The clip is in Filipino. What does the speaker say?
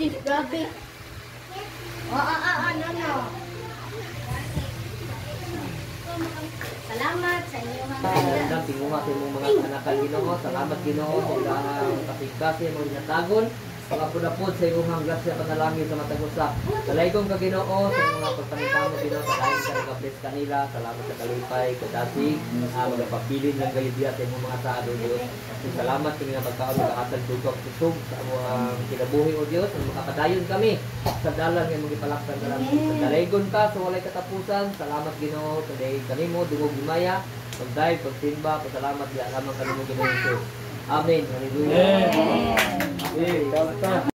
sis, grabe. Oo, oo, ano, no. Salamat sa inyong mga Salamat tinguha sa imong mga anak kang Ginoo. Salamat Ginoo sa ilang kapigkasi mga ginatagon. Mga pudapod sa imong hanggat sa panalangin sa matag usa. Salaykong ka Ginoo sa mga pagpanitamo Ginoo sa dahil ka nag-bless kanila. Salamat sa kalipay, kadasig, uh, magapabilin lang kayo diya sa imong mga saado Dios. At Salamat kini nga pagkaon sa katag dugok tusog sa among kinabuhi o Dios. Ang makapadayon kami sa dalan nga magipalakpan ka lang. Sa dalaygon ka sa walay katapusan. Salamat Ginoo sa day kanimo dungog gimaya. Pagdahil, pagsimba, pasalamat diya lamang kanimo Ginoo. Amen. Hallelujah. Eh, basta.